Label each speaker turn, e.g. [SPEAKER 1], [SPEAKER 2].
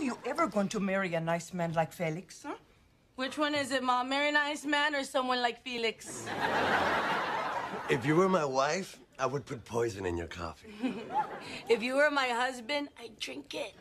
[SPEAKER 1] are you ever going to marry a nice man like Felix, huh?
[SPEAKER 2] Which one is it, Mom? Marry a nice man or someone like Felix?
[SPEAKER 3] If you were my wife, I would put poison in your coffee.
[SPEAKER 2] if you were my husband, I'd drink it.